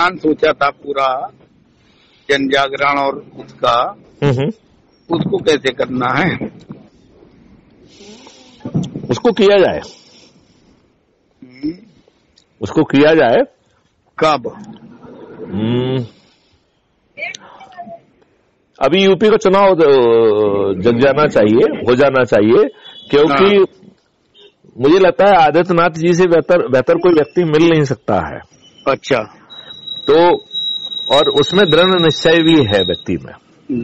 Plan सोचा था पूरा जन जागरण और उसका। उसको कैसे करना है? उसको किया जाए। हम्म, उसको किया जाए। कब? हम्म। अभी यूपी का चुनाव जग जाना चाहिए हो जाना चाहिए क्योंकि मुझे लगता है आदित्यनाथ जी से बेहतर बेहतर कोई व्यक्ति मिल नहीं सकता है। अच्छा। तो और उसमें दृढ़ निश्चय भी है व्यक्ति में।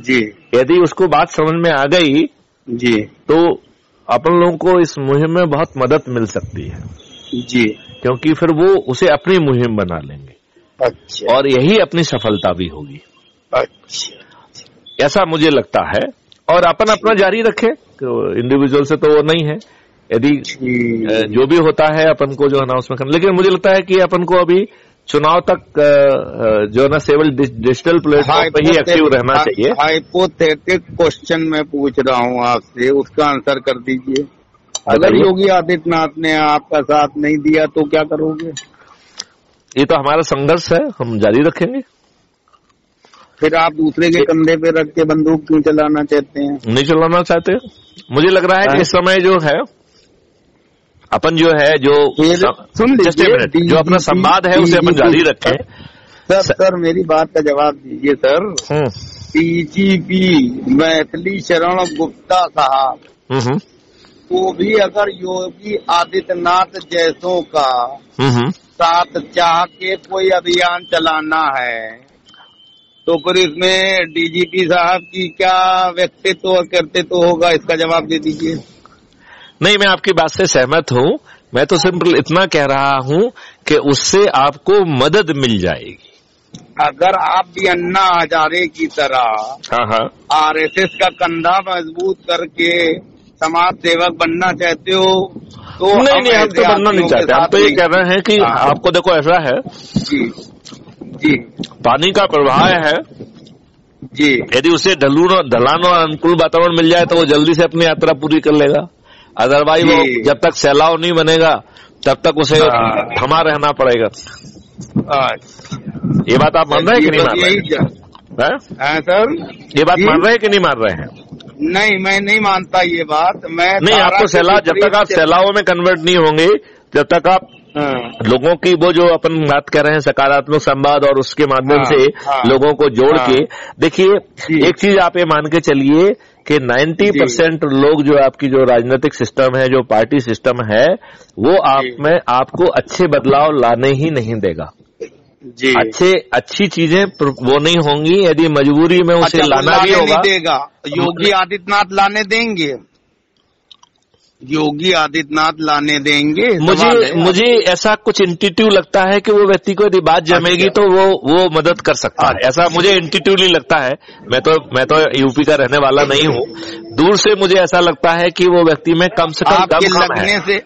जी। यदि उसको बात समझ में आ गई जी। तो अपन लोगों को इस मुहिम में बहुत मदद मिल सकती है। जी। क्योंकि फिर वो उसे अपनी मुहिम बना लेंगे। अच्छा। और यही अपनी सफलता भी होगी। अच्छा। ऐसा मुझे लगता है। और अपन अपना जारी रखे इंडिविजुअल से तो वो नहीं है। यदि जो। भी होता है अपन को जो है ना उसमें करना। लेकिन मुझे लगता है कि अपन को अभी चुनाव तक जो है ना केवल डिजिटल प्लेटफॉर्म पे ही एक्टिव रहना चाहिए। हाइपोथेटिक क्वेश्चन मैं पूछ रहा हूँ आपसे उसका आंसर कर दीजिए। अगर योगी आदित्यनाथ ने आपका साथ नहीं दिया तो क्या करोगे? ये तो हमारा संघर्ष है हम जारी रखेंगे। फिर आप दूसरे के कंधे पे रख के बंदूक क्यों चलाना चाहते हैं? नहीं चलाना चाहते। मुझे लग रहा है कि इस समय जो है अपन जो है जो सुन लीजिए, जो अपना संवाद है उसे अपन जारी रखें। सर सर मेरी बात का जवाब दीजिए सर। हम्म, डीजीपी मैथिली शरण गुप्ता साहब। हम्म, हम्म, वो भी अगर योगी आदित्यनाथ जैसों का हम्म, हम्म। साथ चाह के कोई अभियान चलाना है तो फिर इसमें डीजीपी साहब की क्या व्यक्तित्व और कर्तृत्व होगा? इसका जवाब दे दीजिए। नहीं मैं आपकी बात से सहमत हूँ। मैं तो सिंपल इतना कह रहा हूँ कि उससे आपको मदद मिल जाएगी। अगर आप भी अन्ना हजारे की तरह आर एस एस का कंधा मज़बूत करके समाज सेवक बनना चाहते हो तो नहीं नहीं हम तो बनना नहीं चाहते। हम साथ तो ये कह रहे हैं कि हाँ। आपको देखो ऐसा है। जी। जी। पानी का प्रवाह है। जी। यदि उसे ढलून ढलान और अनुकूल वातावरण मिल जाए तो वो जल्दी से अपनी यात्रा पूरी कर लेगा। अदरवाइज़ वो जब तक सैलाव नहीं बनेगा तब तक उसे हाँ। थमा रहना पड़ेगा। अच्छा ये बात आप मान रहे हैं कि नहीं मान रहे हैं? हाँ, सर। ये बात मान रहे हैं कि नहीं मान रहे हैं? नहीं मैं नहीं मानता ये बात। मैं नहीं आपको सैलाब जब तक आप सैलाबों में कन्वर्ट नहीं होंगे जब तक आप हाँ, लोगों की वो जो अपन बात कर रहे हैं सकारात्मक संवाद और उसके माध्यम हाँ, से हाँ, लोगों को जोड़ हाँ। के देखिए एक चीज़ आप ये मान के चलिए कि 90 परसेंट लोग जो आपकी जो राजनीतिक सिस्टम है जो पार्टी सिस्टम है वो आप में आपको अच्छे बदलाव लाने ही नहीं देगा। जी। अच्छे अच्छी चीज़ें वो नहीं होंगी यदि मजबूरी में उसे अच्छा, लाना भी होगा। देगा। योगी आदित्यनाथ लाने देंगे। योगी आदित्यनाथ लाने देंगे मुझे मुझे ऐसा कुछ इंटीट्यूव लगता है कि वो व्यक्ति को यदि बात जमेगी अच्छा। तो वो वो मदद कर सकता है। अच्छा। ऐसा मुझे इंटीट्यूवली लगता है। मैं तो मैं तो यूपी का रहने वाला नहीं हूँ। दूर से मुझे ऐसा लगता है कि वो व्यक्ति में कम से कम आपके कम लगने है। से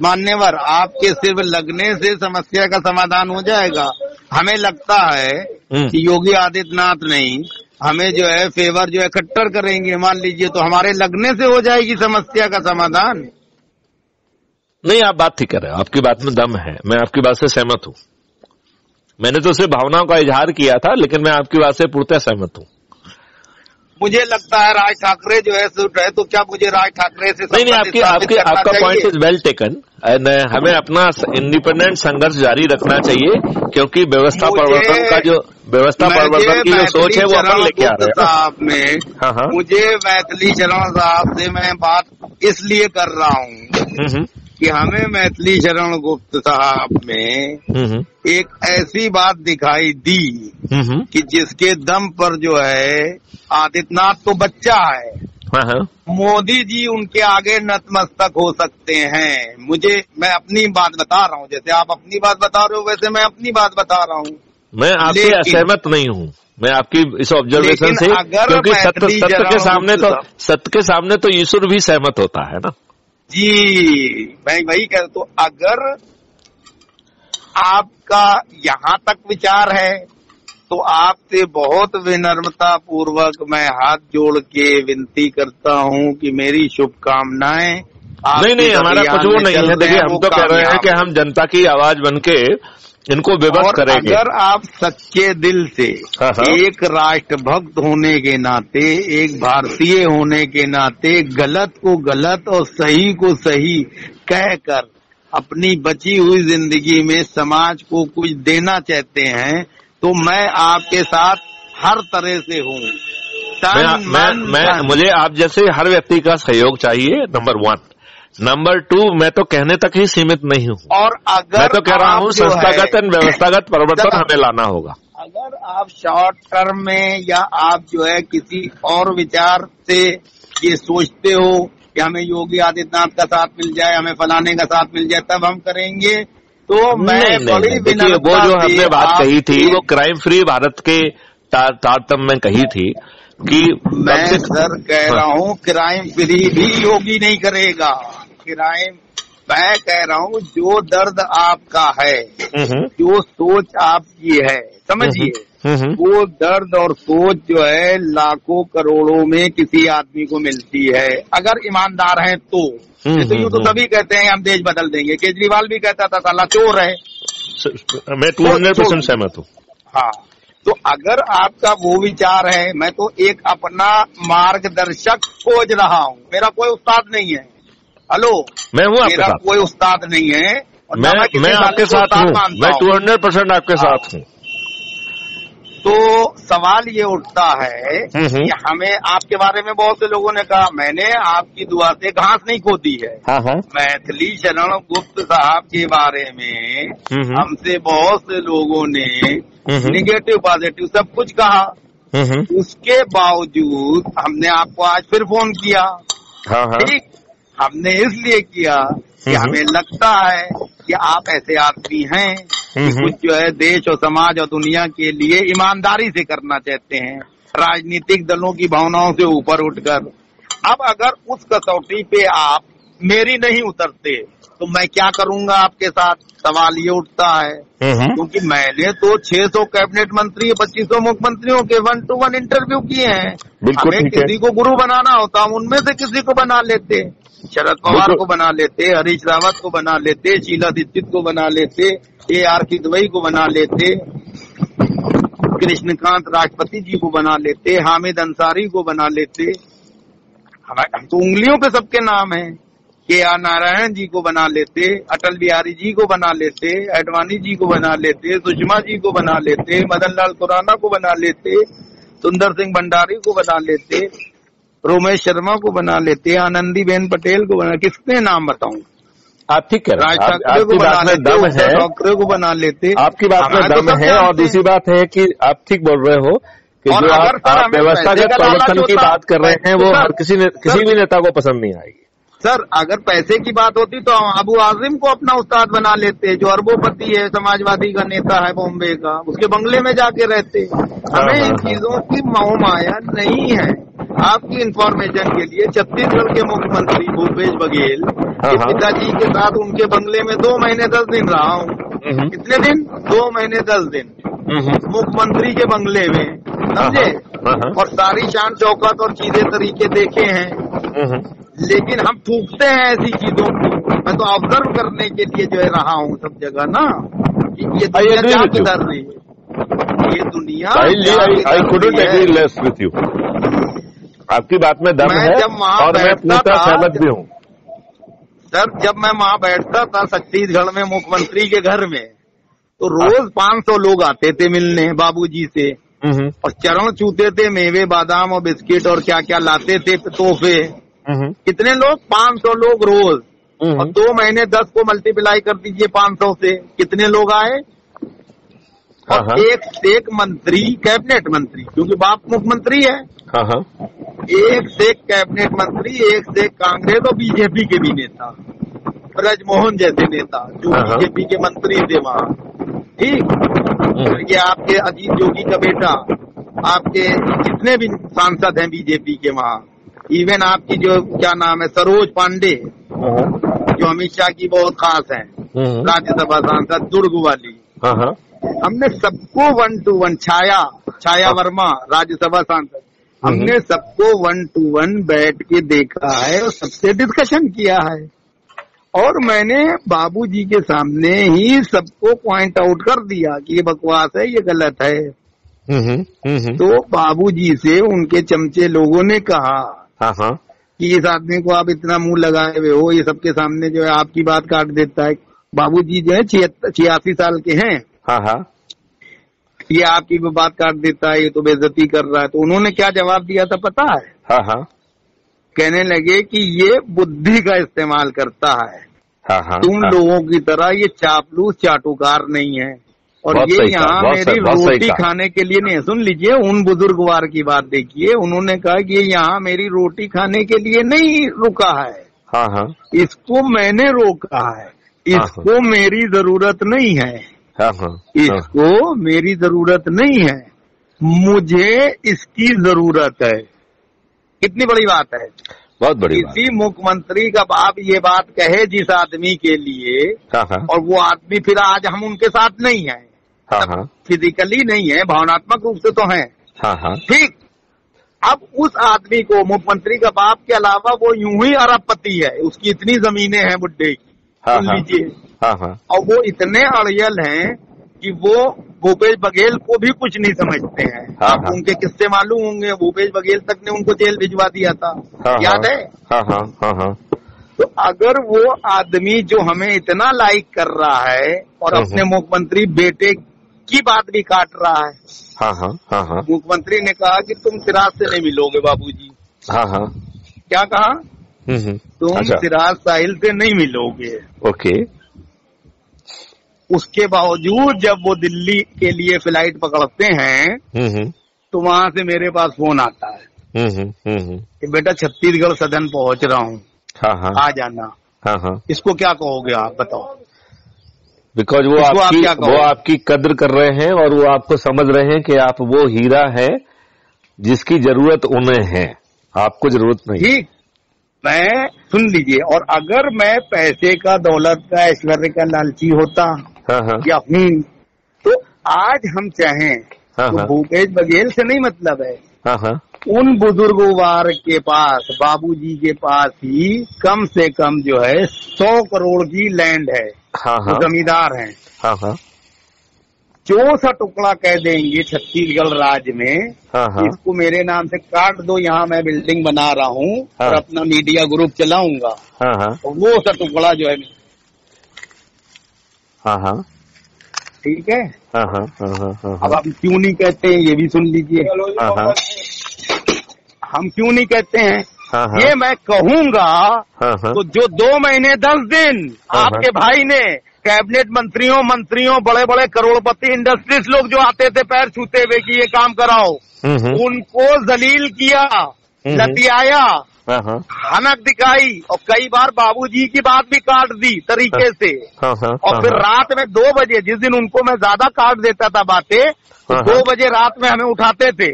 मान्यवर आपके सिर्फ़ लगने से समस्या का समाधान हो जाएगा। हमें लगता है हम्म। कि योगी आदित्यनाथ नहीं हमें जो है फेवर जो है खट्टर करेंगे। मान लीजिए तो हमारे लगने से हो जाएगी समस्या का समाधान। नहीं, आप बात ठीक कर रहे हो। आपकी बात में दम है। मैं आपकी बात से सहमत हूँ। मैंने तो सिर्फ़ भावनाओं का इजहार किया था, लेकिन मैं आपकी बात से पूर्णतः सहमत हूँ। मुझे लगता है राज ठाकरे जो है सूट है तो क्या मुझे राज ठाकरे से नहीं नहीं आपकी आपकी आपका point is well taken and हमें अपना इंडिपेंडेंट संघर्ष जारी रखना चाहिए क्योंकि व्यवस्था परिवर्तन का जो व्यवस्था परिवर्तन की जो सोच है वो अपन लेके आ रहे हैं। साहब में हाँ, हाँ। मुझे मैथिली चरण साहब से मैं बात इसलिए कर रहा हूँ हम्म, हम्म, कि हमें मैथिली शरण गुप्त साहब में हम्म, हम्म, एक ऐसी बात दिखाई दी हम्म, कि जिसके दम पर जो है आदित्यनाथ तो बच्चा है। हाँ हाँ। मोदी जी उनके आगे नतमस्तक हो सकते हैं। मुझे मैं अपनी बात बता रहा हूँ। जैसे आप अपनी बात बता रहे हो वैसे मैं अपनी बात बता रहा हूँ। मैं आपसे असहमत नहीं हूँ। मैं आपकी इस ऑब्जर्वेशन से क्योंकि सत्य सत्य के सामने तो सत्य के सामने तो ईश्वर भी सहमत होता है ना। जी मैं वही कह तो अगर आपका यहाँ तक विचार है तो आपसे बहुत विनम्रता पूर्वक मैं हाथ जोड़ के विनती करता हूँ कि मेरी शुभकामनाएँ नहीं नहीं हमारा कुछ वो नहीं है। देखिए हम तो कह रहे हैं कि हम जनता की आवाज़ बन के इनको विवश करेंगे। अगर आप सच्चे दिल से हाँ, हाँ। एक राष्ट्रभक्त होने के नाते एक भारतीय होने के नाते गलत को गलत और सही को सही कहकर अपनी बची हुई ज़िंदगी में समाज को कुछ देना चाहते हैं तो मैं आपके साथ हर तरह से हूँ। मैं, मैं, मैं मुझे आप जैसे हर व्यक्ति का सहयोग चाहिए नंबर वन। नंबर टू मैं तो कहने तक ही सीमित नहीं हूँ। और अगर मैं तो कह रहा हूँ संस्थागत एवं व्यवस्थागत परिवर्तन हमें लाना होगा। अगर आप शॉर्ट टर्म में या आप जो है किसी और विचार से ये सोचते हो कि हमें योगी आदित्यनाथ का साथ मिल जाए हमें फलाने का साथ मिल जाए तब हम करेंगे। तो मैं नहीं नहीं बड़ी नहीं, देखिए वो जो हमने बात कही थी वो क्राइम फ्री भारत के तारतम्य में कही थी कि मैं सर कह रहा हूँ क्राइम फ्री भी योगी नहीं करेगा। क्राइम मैं कह रहा हूँ जो दर्द आपका है जो सोच आपकी है समझिए वो दर्द और सोच जो है लाखों करोड़ों में किसी आदमी को मिलती है। अगर ईमानदार हैं तो। तो यूँ तो सभी कहते हैं हम देश बदल देंगे। केजरीवाल भी कहता था साला चोर है। मैं टू हंड्रेड परसेंट सहमत हूँ। हाँ तो अगर आपका वो विचार है मैं तो एक अपना मार्गदर्शक खोज रहा हूँ। मेरा कोई उस्ताद नहीं है। हेलो। मैं हूँ आपके साथ। कोई उस्ताद नहीं है और मैं मैं आपके साथ हूँ। मैं टू हंड्रेड परसेंट आपके हाँ। साथ हूँ। तो सवाल ये उठता है हम्म, हम्म। कि हमें आपके बारे में बहुत से लोगों ने कहा मैंने आपकी दुआ से घास नहीं खोदी है। हाँ हाँ। मैथिली शरण गुप्त साहब के बारे में हम्म, हमसे बहुत से लोगों ने। निगेटिव पॉजिटिव सब कुछ कहा। उसके बावजूद हमने आपको आज फिर फ़ोन किया। ठीक? हमने इसलिए किया कि। हमें लगता है कि आप ऐसे आदमी हैं कि। कुछ जो है देश और समाज और दुनिया के लिए ईमानदारी से करना चाहते हैं राजनीतिक दलों की भावनाओं से ऊपर उठकर। अब अगर उस कसौटी पे आप मेरी नहीं उतरते तो मैं क्या करूँगा आपके साथ? सवाल ये उठता है क्योंकि मैंने तो 600 कैबिनेट मंत्री 2500 मुख्यमंत्रियों के वन टू वन इंटरव्यू किए हैं। हमें किसी को गुरु बनाना होता हम उनमें से किसी को बना लेते। शरद पवार को बना लेते हरीश रावत को बना लेते शीला दीक्षित को बना लेते ए आर किदवई को बना लेते कृष्णकांत राष्ट्रपति जी को बना लेते हामिद अंसारी को बना लेते हम तो उंगलियों पे सबके नाम है के आर नारायण जी को बना लेते अटल बिहारी जी को बना लेते अडवाणी जी को बना लेते सुषमा जी को बना लेते मदन लाल खुराना को बना लेते सुंदर सिंह भंडारी को बना लेते रोमेश शर्मा को बना लेते आनंदी बेन पटेल को बना किसने नाम बताऊँ? आप ठीक कह राज ठाकरे को बना लेते दम है। ठाकरे को बना लेते आपकी बात में तो दम है और दूसरी बात है कि आप ठीक बोल रहे हो कि जो आप, व्यवस्थागत परिवर्तन की बात कर रहे हैं वो हर किसी किसी भी नेता को पसंद नहीं आएगी। सर अगर पैसे की बात होती तो हम अबू आजिम को अपना उस्ताद बना लेते जो अरबोपति है समाजवादी का नेता है बॉम्बे का उसके बंगले में जाके रहते। हमें इन हाँ, हाँ। चीज़ों की मोह माया नहीं है। आपकी इंफॉर्मेशन के लिए छत्तीसगढ़ के मुख्यमंत्री भूपेश बघेल हाँ। पिताजी के साथ उनके बंगले में दो महीने दस दिन रहा हूँ। हम्म, कितने दिन? दो महीने दस दिन। हम्म, मुख्यमंत्री के बंगले में समझे? हाँ, हाँ। और सारी शान चौकत और चीज़ें तरीके देखे हैं। हम्म, लेकिन हम थूकते हैं ऐसी चीज़ों को। मैं तो ऑब्ज़र्व करने के लिए जो है रहा हूँ सब जगह ना कि ये दुनिया क्या रही है? ये दुनिया I couldn't agree less with you आपकी बात में दम है जब और मैं पूरा था- सहमत भी हूँ। सर जब मैं वहाँ बैठता था छत्तीसगढ़ में मुख्यमंत्री के घर में तो रोज 500 लोग आते थे मिलने बाबूजी से। हम्म, और चरण चूते थे मेवे बादाम और बिस्किट और क्या क्या लाते थे तोहफे। हम्म, कितने लोग? 500 लोग रोज। और हम्म, दो महीने दस को मल्टीप्लाई कर दीजिए 500 से कितने लोग आए? हाँ, और हाँ। एक से एक मंत्री कैबिनेट मंत्री क्योंकि बाप मुख्यमंत्री है। हाँ हाँ। एक से एक कैबिनेट मंत्री एक से एक कांग्रेस और बीजेपी के भी नेता। ब्रजमोहन जैसे नेता जो हाँ, हाँ। बीजेपी के मंत्री थे वहाँ। ठीक? हम्म, ये आपके अजीत जोगी का बेटा आपके जितने भी सांसद हैं बीजेपी के वहाँ। इवन आपकी जो क्या नाम है सरोज पांडे हाँ, जो अमित शाह की बहुत खास हैं हम्म, राज्यसभा सांसद दुर्ग वाली। हाँ हाँ। हमने सबको one to one Chhaya Chhaya Verma Rajya Sabha सांसद हमने सबको वन टू वन बैठ के देखा है और सबसे डिस्कशन किया है। और मैंने बाबूजी के सामने ही सबको पॉइंट आउट कर दिया कि ये बकवास है ये गलत है। हम्म हम्म, हम्म हम्म, तो बाबूजी से उनके चमचे लोगों ने कहा हाँ हाँ। कि इस आदमी को आप इतना मुँह लगाए हुए हो ये सबके सामने जो है आपकी बात काट देता है। बाबूजी जो है छिहत्तर छियासी साल के हैं। हाँ हाँ। ये आपकी भी बात काट देता है ये तो बेजती कर रहा है। तो उन्होंने क्या जवाब दिया था पता है? हाँ हाँ। कहने लगे कि ये बुद्धि का इस्तेमाल करता है। हाँ हाँ तुम हाँ। लोगों की तरह ये चापलूस चाटुकार नहीं है। और ये यहाँ मेरी रोटी खाने के लिए नहीं सुन लीजिए उन बुजुर्गवार की बात देखिए उन्होंने कहा कि ये यहाँ मेरी रोटी खाने के लिए नहीं रुका है। हाँ हाँ। इसको मैंने रोका है। इसको मेरी ज़रूरत नहीं है। हाँ हाँ हाँ। इसको मेरी ज़रूरत नहीं है। मुझे इसकी ज़रूरत है। कितनी बड़ी बात है? बहुत बड़ी बात किसी मुख्यमंत्री का बाप ये बात कहे जिस आदमी के लिए हाँ हाँ। और वो आदमी फिर आज हम उनके साथ नहीं है। हाँ हाँ। फिजिकली नहीं है भावनात्मक रूप से तो है। हाँ हाँ। ठीक। अब उस आदमी को मुख्यमंत्री का बाप के अलावा वो यूँ ही अरबपति है। उसकी इतनी जमीनें हैं बुड्ढे की हाँ हाँ। लीजिए। हाँ हाँ। और वो इतने अड़ियल हैं कि वो भूपेश बघेल को भी कुछ नहीं समझते हैं। हाँ, आप हाँ। उनके किस्से मालूम होंगे भूपेश बघेल तक ने उनको जेल भिजवा दिया था। हाँ याद हाँ, है हाँ हाँ हाँ। हाँ तो अगर वो आदमी जो हमें इतना लाइक कर रहा है और अपने मुख्यमंत्री बेटे की बात भी काट रहा है। हाँ हाँ हाँ हाँ। मुख्यमंत्री ने कहा कि तुम सिराज से नहीं मिलोगे बाबूजी। हाँ हाँ। क्या कहा? हम्म हम्म। तुम अच्छा। सिराज साहिल से नहीं मिलोगे। ओके। उसके बावजूद जब वो दिल्ली के लिए फ़्लाइट पकड़ते हैं हम्म तो वहाँ से मेरे पास फ़ोन आता है कि बेटा छत्तीसगढ़ सदन पहुँच रहा हूँ। हाँ हाँ। आ जाना। हाँ हाँ। इसको क्या कहोगे आप बताओ। बिकॉज़ वो आप आपकी क्या वो आपकी कद्र कर रहे हैं और वो आपको समझ रहे हैं कि आप वो हीरा है जिसकी ज़रूरत उन्हें है। आपको ज़रूरत नहीं ठीक। मैं सुन लीजिए और अगर मैं पैसे का दौलत का ऐश्वर्य का लालची होता हाँ हाँ। या हूँ तो आज हम चाहें हाँ तो भूपेश बघेल से नहीं मतलब है। हाँ हाँ। उन बुजुर्गवार के पास बाबूजी के पास ही कम से कम जो है सौ करोड़ की लैंड है। हाँ हाँ। जमींदार हैं। हाँ हाँ। जो सा टुकड़ा कह देंगे छत्तीसगढ़ राज्य में हाँ हाँ। इसको मेरे नाम से काट दो यहाँ मैं बिल्डिंग बना रहा हूँ हाँ। और अपना मीडिया ग्रुप चलाऊँगा। हाँ हाँ। वो सा टुकड़ा जो है हाँ हाँ। ठीक है? हाँ हाँ हाँ हाँ हाँ अब हाँ हम क्यों नहीं कहते हैं? ये भी सुन लीजिए। हाँ हाँ। हम क्यों नहीं कहते हैं? हाँ हाँ। ये मैं कहूँगा हाँ हाँ। तो जो दो महीने दस दिन हाँ, आपके भाई ने कैबिनेट मंत्रियों मंत्रियों बड़े बड़े करोड़पति इंडस्ट्रीज़ लोग जो आते थे पैर छूते हुए कि ये काम कराओ हम्म हम्म। उनको जलील किया हम्म। लतियाया हाँ हाँ। हनक दिखाई और कई बार बाबूजी की बात भी काट दी तरीके से। हाँ हाँ और फिर हाँ, रात में दो बजे जिस दिन उनको मैं ज़्यादा काट देता था बातें तो हाँ, दो हाँ। बजे रात में हमें उठाते थे।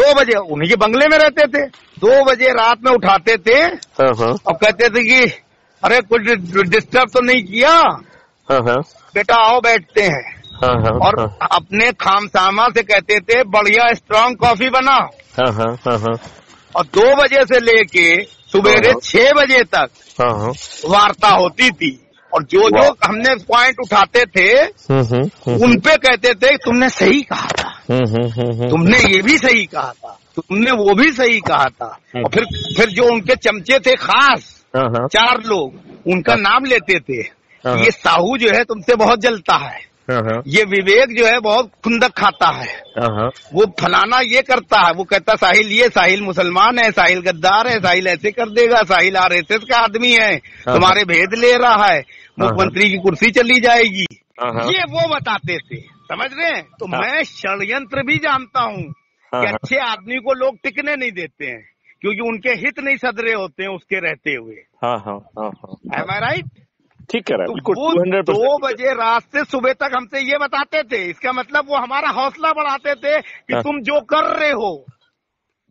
दो बजे उन्हीं के बंगले में रहते थे। दो बजे रात में उठाते थे। हाँ हाँ। और कहते थे कि अरे कुछ डिस्टर्ब तो नहीं किया। हाँ हाँ। बेटा आओ बैठते हैं। हाँ हाँ और हाँ। अपने खामसामा से कहते थे बढ़िया स्ट्रांग कॉफ़ी बना हाँ हाँ हाँ हाँ। और दो बजे से लेके सवेरे हाँ। छह बजे तक हाँ हाँ। वार्ता होती थी। और जो जो हमने पॉइंट उठाते थे हम्म हम्म हम्म। उन पे कहते थे तुमने सही कहा था। तुमने ये भी सही कहा था। तुमने वो भी सही कहा था। और फिर फिर जो उनके चमचे थे खास हाँ हाँ। चार लोग उनका नाम लेते थे। हाँ। ये साहू जो है तुमसे बहुत जलता है। हाँ हाँ। ये विवेक जो है बहुत खुंदक खाता है। हाँ हाँ। वो फलाना ये करता है। वो कहता साहिल ये साहिल मुसलमान है साहिल गद्दार है साहिल ऐसे कर देगा साहिल आरएसएस का आदमी है हाँ। तुम्हारे भेद ले रहा है। मुख्यमंत्री की कुर्सी चली जाएगी। हाँ, हाँ। ये वो बताते थे। समझ रहे हैं? तो हाँ। मैं षडयंत्र भी जानता हूँ। हाँ, कि हाँ। अच्छे आदमी को लोग टिकने नहीं देते हैं क्योंकि उनके हित नहीं सदरे होते हैं उसके रहते हुए हाँ हाँ हाँ हाँ एम आई राइट ठीक कह रहा है तो वो दो बजे रात से सुबह तक हमसे ये बताते थे इसका मतलब वो हमारा हौसला बढ़ाते थे कि हाँ। तुम जो कर रहे हो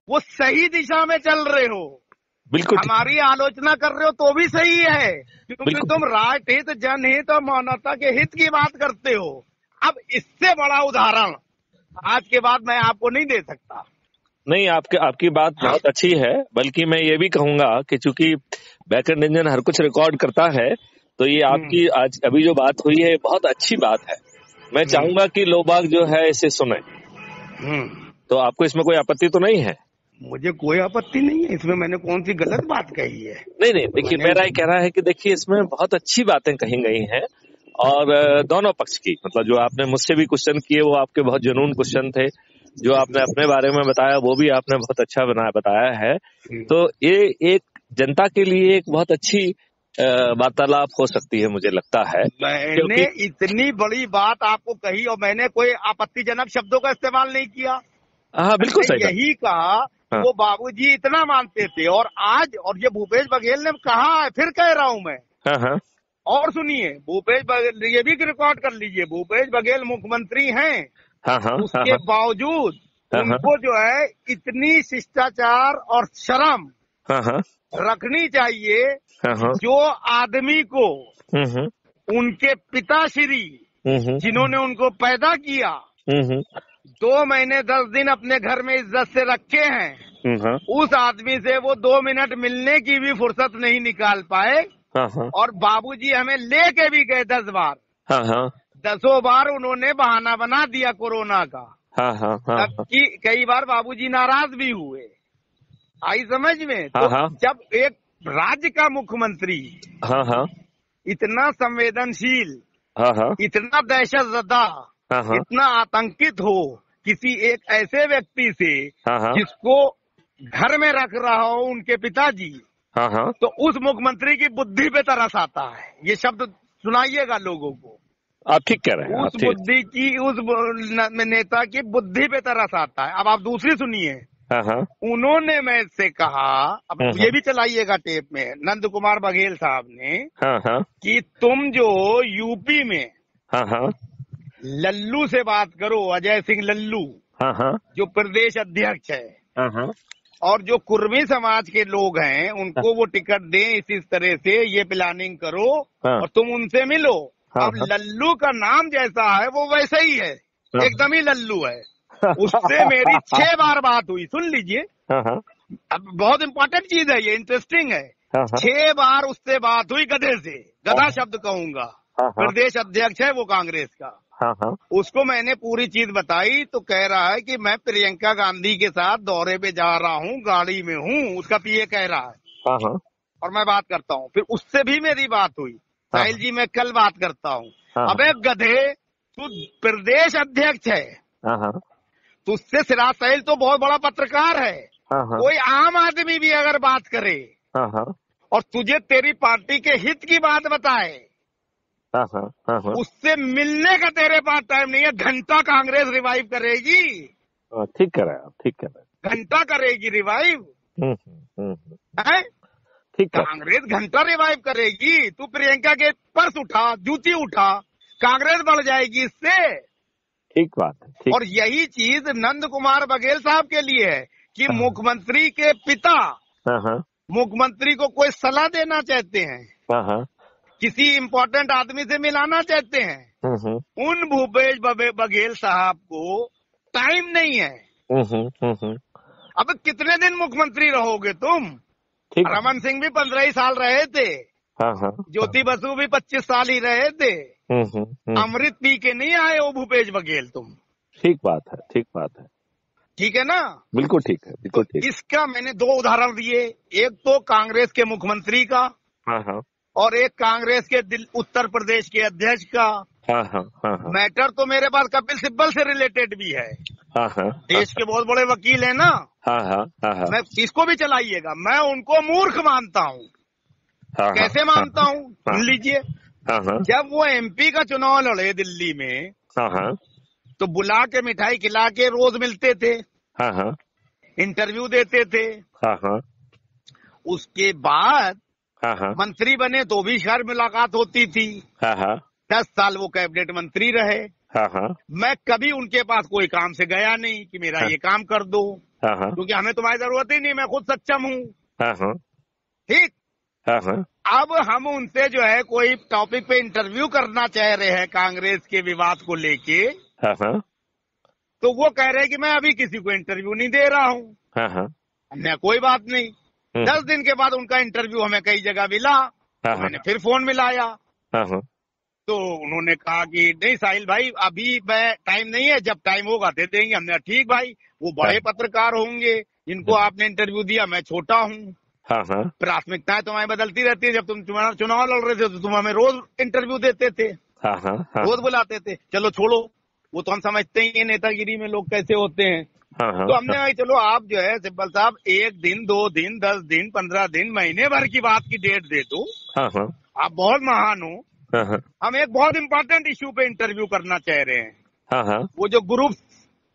वो सही दिशा में चल रहे हो बिल्कुल हमारी आलोचना कर रहे हो तो भी सही है क्योंकि। तुम राष्ट्रहित जनहित और मानवता के हित की बात करते हो अब इससे बड़ा उदाहरण आज के बाद मैं आपको नहीं दे सकता। नहीं आपके आपकी बात बहुत अच्छी है बल्कि मैं ये भी कहूँगा कि चूँकि बैकेंड इंजन हर कुछ रिकॉर्ड करता है तो ये आपकी आज अभी जो बात हुई है बहुत अच्छी बात है। मैं चाहूँगा कि लोग जो है इसे सुने। हम्म। तो आपको इसमें कोई आपत्ति तो नहीं है? मुझे कोई आपत्ति नहीं है इसमें मैंने कौन सी गलत बात कही है? नहीं नहीं देखिए मेरा ये कहना है कि देखिए इसमें बहुत अच्छी बातें कही गई हैं। और दोनों पक्ष की मतलब जो आपने मुझसे भी क्वेश्चन किए वो आपके बहुत जुनून क्वेश्चन थे जो आपने अपने बारे में बताया वो भी आपने बहुत अच्छा बना बताया है। हम्म। तो ये एक जनता के लिए एक बहुत अच्छी वार्तालाप हो सकती है मुझे लगता है। मैंने इतनी बड़ी बात आपको कही और मैंने कोई आपत्तिजनक शब्दों का इस्तेमाल नहीं किया। हाँ बिल्कुल सही यही कहा हाँ। वो बाबूजी इतना मानते थे और आज और ये भूपेश बघेल ने कहा है फिर कह रहा हूँ मैं। हाँ हाँ। और सुनिए भूपेश बघेल ये भी रिकॉर्ड कर लीजिए भूपेश बघेल मुख्यमंत्री हैं। हाँ हाँ हाँ उसके हाँ। बावजूद हाँ। उनको जो है इतनी शिष्टाचार और शर्म हाँ रखनी चाहिए हाँ जो आदमी को हम्म, हम्म, उनके पिताश्री हम्म, हम्म, जिन्होंने उनको पैदा किया दो महीने दस दिन अपने घर में इज़्ज़त से रखे हाँ। उस आदमी से वो दो मिनट मिलने की भी फुर्सत नहीं निकाल पाए। हाँ हाँ। और बाबूजी हमें लेके भी गए दस बार। हाँ हाँ। दसों बार उन्होंने बहाना बना दिया कोरोना का। हाँ हाँ हाँ तब की कई बार बाबूजी नाराज़ भी हुए। आई समझ में? तो हाँ, हाँ। जब एक राज्य का मुख्यमंत्री हाँ हाँ। इतना संवेदनशील हाँ हाँ। इतना दहशत जदा हाँ हाँ। इतना आतंकित हो किसी एक ऐसे व्यक्ति से जिसको घर में रख रहा हो उनके पिताजी हाँ हाँ। तो उस मुख्यमंत्री की बुद्धि पे तरस आता है। ये शब्द सुनाइएगा लोगों को। आप ठीक कह रहे हैं उस बुद्धि की उस नेता की बुद्धि पे तरस आता है। अब आप दूसरी सुनिए। हाँ हाँ। उन्होंने मैं से कहा अब हाँ, ये। भी चलाइएगा टेप में नंद कुमार बघेल साहब ने कि तुम जो यूपी में लल्लू से बात करो अजय सिंह लल्लू जो प्रदेश अध्यक्ष हाँ। और जो कुर्मी समाज के लोग हैं उनको वो टिकट दें इस इस तरह से ये प्लानिंग करो हाँ। और तुम उनसे मिलो। हाँ, अब हाँ। लल्लू का नाम जैसा है वो वैसे ही है। हाँ। एकदम ही लल्लू है। उससे मेरी छह बार बात हुई सुन लीजिए। हाँ हाँ। अब बहुत इंपॉर्टेंट चीज़ है ये इंटरेस्टिंग है। हाँ हाँ। छह बार उससे बात हुई गधे से। गधा हाँ। शब्द कहूँगा। हाँ, हाँ। प्रदेश अध्यक्ष है वो कांग्रेस का। हाँ हाँ। उसको मैंने पूरी चीज़ बताई तो कह रहा है कि मैं प्रियंका गांधी के साथ दौरे पे जा रहा हूँ गाड़ी में हूँ उसका पीए कह रहा है। हाँ हाँ। और मैं बात करता हूँ। फिर उससे भी मेरी बात हुई। साहिल जी मैं कल बात करता हूँ। अबे गधे तू प्रदेश अध्यक्ष है। हाँ हाँ। तुझसे सिराज साहिल तो बहुत बड़ा पत्रकार है। कोई आम आदमी भी अगर बात करे और तुझे तेरी पार्टी के हित की बात बताए हाँ हाँ हाँ हाँ। उससे मिलने का तेरे पास टाइम नहीं है घंटा कांग्रेस रिवाइव करेगी। ठीक कर रहे हैं ठीक कह रहे हैं। घंटा करेगी रिवाइव हम्म, हम्म, हम्म, है? ठीक कांग्रेस घंटा रिवाइव करेगी। तू प्रियंका के पर्स उठा जूती उठा कांग्रेस बढ़ जाएगी इससे। ठीक बात है ठीक। और यही चीज़ नंद कुमार बघेल साहब के लिए है कि। मुख्यमंत्री के पिता मुख्यमंत्री को कोई सलाह देना चाहते हाँ। किसी इम्पोर्टेंट आदमी से मिलाना चाहते हैं। हम्म, हम्म, उन भूपेश बघेल साहब को टाइम नहीं है। हम्म, अब कितने दिन मुख्यमंत्री रहोगे तुम? रमन सिंह भी पंद्रह ही साल रहे थे। हाँ हाँ ज्योति बसु भी पच्चीस साल ही रहे थे। अमृत पी के नहीं आए वो भूपेश बघेल तुम? ठीक बात है ठीक बात है। ठीक है ना? बिल्कुल ठीक है बिल्कुल ठीक इसका मैंने दो उदाहरण दिए। एक तो कांग्रेस के मुख्यमंत्री का। हाँ हाँ। और एक कांग्रेस के दिल उत्तर प्रदेश के अध्यक्ष का। हाँ हाँ हाँ हाँ। मैटर तो मेरे पास कपिल सिब्बल से रिलेटेड भी है। हाँ हाँ देश के बहुत बड़े वकील है ना। मैं इसको भी चलाइएगा। मैं उनको मूर्ख मानता हूँ। कैसे मानता हूँ? हाँ। सुन लीजिए। हाँ हाँ। जब वो एमपी का चुनाव लड़े दिल्ली में हाँ हाँ। तो बुला के मिठाई खिला के रोज मिलते थे। हाँ हाँ। इंटरव्यू देते थे। हाँ हाँ। उसके बाद हाँ हाँ। मंत्री बने तो भी शहर मुलाकात होती थी। हाँ हाँ। दस साल वो कैबिनेट मंत्री रहे। हाँ हाँ। मैं कभी उनके पास कोई काम से गया नहीं कि मेरा। ये काम कर दो। हाँ हाँ। क्योंकि हमें तुम्हारी ज़रूरत ही नहीं मैं खुद सक्षम हूँ। हाँ हाँ। ठीक। हाँ हाँ। अब हम उनसे जो है कोई टॉपिक पे इंटरव्यू करना चाह रहे हैं कांग्रेस के विवाद को लेके। तो वो कह रहे हैं कि मैं अभी किसी को इंटरव्यू नहीं दे रहा हूँ। कोई बात नहीं। दस दिन के बाद उनका इंटरव्यू हमें कई जगह मिला। हाँ तो हाँ। मैंने फिर फ़ोन मिलाया। हाँ तो उन्होंने कहा कि नहीं साहिल भाई अभी मैं टाइम नहीं है जब टाइम होगा दे देंगे हमने। ठीक भाई वो बड़े। पत्रकार होंगे जिनको आपने इंटरव्यू दिया मैं छोटा हूँ। प्राथमिकताएँ तुम्हारी बदलती रहती है जब तुम तुम्हारा चुनाव लड़ रहे थे तो तुम हमें रोज इंटरव्यू देते थे। रोज बुलाते थे। चलो छोड़ो वो तो हम समझते ही नेतागिरी में लोग कैसे होते हाँ। तो हमने कहा चलो आप जो है सिब्बल साहब एक दिन दो दिन दस दिन पंद्रह दिन महीने भर की बात की डेट दे दो। हाँ हाँ। आप बहुत महान हो। हाँ हाँ। हम एक बहुत इम्पोर्टेंट इश्यू पे इंटरव्यू करना चाह रहे हैं। हाँ हाँ। वो जो ग्रुप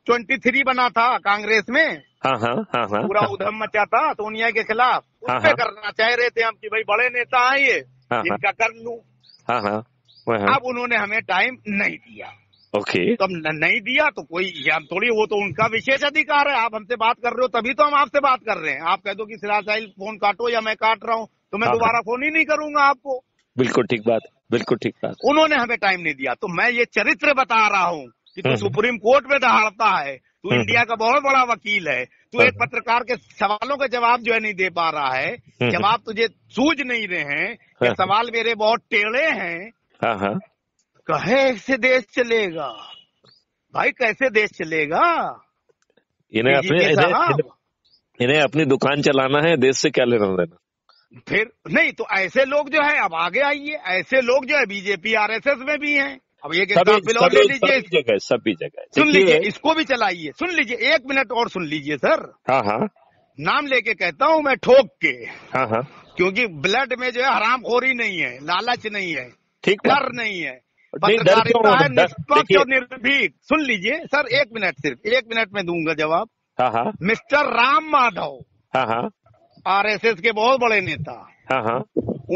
ट्वेंटी थ्री बना था कांग्रेस में हाँ हाँ हाँ हाँ। पूरा उधम मचा था सोनिया के खिलाफ। उस हाँ, पे हाँ। करना चाह रहे थे हम कि भाई बड़े नेता हैं ये हाँ, हाँ। इनका कर लूँ। हाँ हाँ। हाँ हाँ। अब उन्होंने हमें टाइम नहीं दिया। ओके तो नहीं दिया तो कोई हम थोड़ी वो तो उनका विशेष अधिकार है आप हमसे बात कर रहे हो तभी तो हम आपसे बात कर रहे हैं आप कह दो कि सिराज साहिल फ़ोन काटो या मैं काट रहा हूँ तो मैं हाँ, दोबारा फ़ोन ही नहीं करूँगा आपको बिल्कुल ठीक बात बिल्कुल ठीक बात उन्होंने हमें टाइम नहीं दिया तो मैं ये चरित्र बता रहा हूँ कि तू हम्म। सुप्रीम कोर्ट में दहाड़ता है तू हम्म। इंडिया का बहुत बड़ा वकील है तू एक हम्म। पत्रकार के सवालों का जवाब जो है नहीं दे पा रहा है हम्म। जवाब तुझे सूझ नहीं रहे हैं ये हाँ। सवाल मेरे बहुत टेढ़े हैं हाँ हाँ कहे ऐसे देश चलेगा? भाई कैसे देश चलेगा? इन्हें अपने इन्हें, अपनी दुकान चलाना है देश से क्या लेना देना? फिर नहीं तो ऐसे लोग जो है अब आगे आइए। ऐसे लोग जो है बीजेपी आरएसएस में भी हैं। अब एक एग्ज़ाम्पल और ले लीजिए। जगह सभी जगह सुन लीजिए इसको भी चलाइए। सुन लीजिए एक मिनट और सुन लीजिए सर। हाँ हाँ। नाम लेके कहता हूँ मैं ठोक के। हाँ हाँ। क्योंकि ब्लड में जो है हरामखोरी नहीं है लालच नहीं है ठीक डर नहीं है। पत्रकारिता है निष्पक्ष और निर्भीक सुन लीजिए सर एक मिनट सिर्फ़ एक मिनट में दूँगा जवाब हाँ हाँ मिस्टर राम माधव हाँ हाँ आरएसएस के बहुत बड़े नेता हाँ हाँ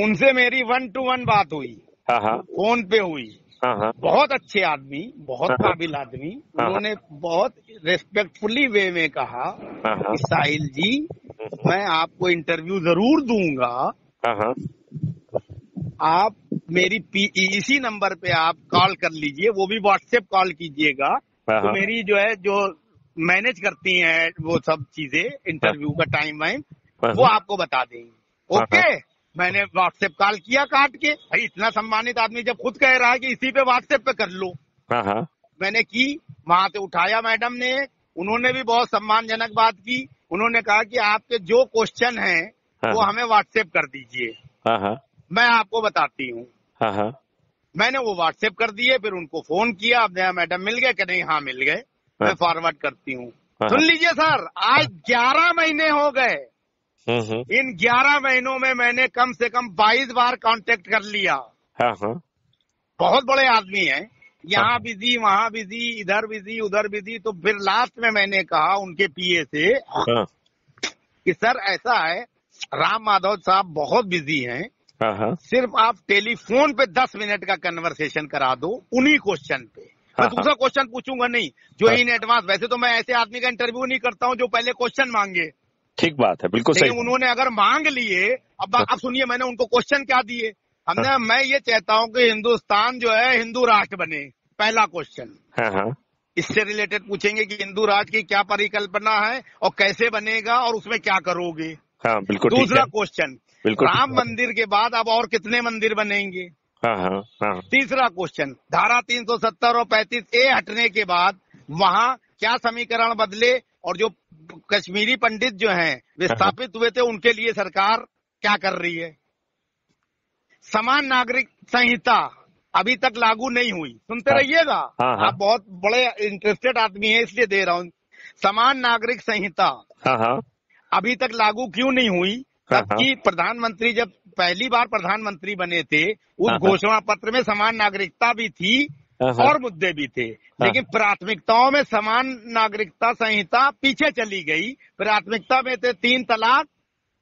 उनसे मेरी वन टू वन बात हुई हाँ हाँ फ़ोन पे हुई हाँ हाँ बहुत अच्छे आदमी बहुत हाँ, हाँ। काबिल आदमी हाँ। उन्होंने बहुत रेस्पेक्टफुली वे में कहा हाँ हाँ कि साहिल जी मैं आपको इंटरव्यू ज़रूर दूँगा हाँ हाँ आप मेरी इसी नंबर पे आप कॉल कर लीजिए वो भी व्हाट्सएप कॉल कीजिएगा। हाँ, तो हाँ। मेरी जो है जो मैनेज करती हैं वो सब चीज़ें इंटरव्यू का टाइम वाइम हाँ, वो हाँ। आपको बता देंगे। ओके? मैंने व्हाट्सएप कॉल किया काट के। भाई इतना सम्मानित आदमी जब खुद कह रहा है कि इसी पे व्हाट्सएप पे कर लो। मैंने की वहाँ से उठाया मैडम ने उन्होंने भी बहुत सम्मानजनक बात की। उन्होंने कहा कि आपके जो क्वेश्चन हैं। वो हमें व्हाट्सएप कर दीजिए। मैं आपको बताती हूँ। हाँ हाँ। मैंने वो व्हाट्सएप कर दिए फिर उनको फ़ोन किया अब नया मैडम मिल गए कि नहीं हाँ मिल गए। मैं फॉरवर्ड करती हूँ। हाँ। सुन लीजिए सर आज ग्यारह महीने हो गए। हम्म हम्म। इन ग्यारह महीनों में मैंने कम से कम बाईस बार कांटेक्ट कर लिया। हाँ हाँ। बहुत बड़े आदमी हैं। यहाँ बिज़ी वहाँ बिज़ी इधर बिज़ी उधर बिज़ी तो फिर लास्ट में मैंने कहा उनके पीए से हाँ। कि सर ऐसा है राम माधव साहब बहुत बिज़ी हैं हाँ हाँ। सिर्फ़ आप टेलीफोन पे दस मिनट का कन्वर्सेशन करा दो उन्हीं क्वेश्चन पे। मैं हाँ, दूसरा क्वेश्चन पूछूँगा नहीं जो हाँ। इन एडवांस वैसे तो मैं ऐसे आदमी का इंटरव्यू नहीं करता हूँ जो पहले क्वेश्चन मांगे। ठीक बात है बिल्कुल सही। उन्होंने अगर मांग लिए अब हाँ। अब सुनिए मैंने उनको क्वेश्चन क्या दिए? हमने मैं ये चाहता हूँ कि हिंदुस्तान जो है हिंदू राष्ट्र बने पहला क्वेश्चन हाँ हाँ। इससे रिलेटेड पूछेंगे कि हिंदू राष्ट्र की क्या परिकल्पना है और कैसे बनेगा और उसमें क्या करोगे? हाँ बिल्कुल दूसरा क्वेश्चन बिल्कुल राम। मंदिर के बाद अब और कितने मंदिर बनेंगे? हाँ हाँ हाँ। तीसरा क्वेश्चन धारा 370 और 35 ए हटने के बाद वहाँ क्या समीकरण बदले और जो कश्मीरी पंडित जो हैं विस्थापित हुए थे उनके लिए सरकार क्या कर रही है? समान नागरिक संहिता अभी तक लागू नहीं हुई। सुनते हाँ। रहिएगा? हाँ, हाँ। आप बहुत बड़े इंटरेस्टेड आदमी हैं इसलिए दे रहा हूँ। समान नागरिक संहिता हाँ हाँ। अभी तक लागू क्यों नहीं हुई? हाँ, जबकि प्रधानमंत्री जब पहली बार प्रधानमंत्री बने थे उस हाँ, हाँ। घोषणा पत्र में समान नागरिकता भी थी हाँ, हाँ। और मुद्दे भी थे। लेकिन प्राथमिकताओं में समान नागरिकता संहिता पीछे चली गई। प्राथमिकता में थे तीन तलाक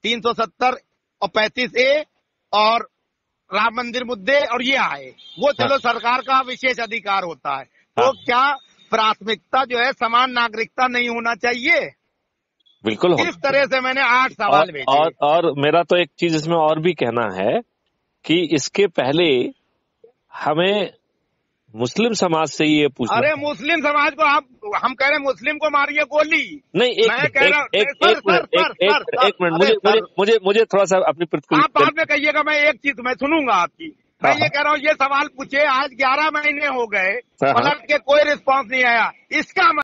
370 और 35 ए और राम मंदिर मुद्दे और ये आए। वो चलो सरकार का विशेष अधिकार होता है। तो हाँ। क्या प्राथमिकता जो है समान नागरिकता नहीं होना चाहिए? बिल्कुल हो इस तरह से मैंने आठ सवाल और, भेजे? और और मेरा तो एक चीज़ इसमें और भी कहना है कि इसके पहले हमें मुस्लिम समाज से ये पूछना अरे मुस्लिम समाज को आप हम कह रहे हैं मुस्लिम को मारिए गोली। नहीं एक मैं कह रहा हूं- एक एक मिनट एक मिनट मुझे मुझे मुझे मुझे थोड़ा सा अपनी आप प्रतिक्रिया बाद में कहिएगा मैं एक चीज़ मैं सुनूँगा आपकी। मैं हाँ, ये कह रहा हूँ ये सवाल पूछे आज ग्यारह महीने हो गए हाँ, हाँ। पलट के कोई रिस्पांस नहीं आया। इसका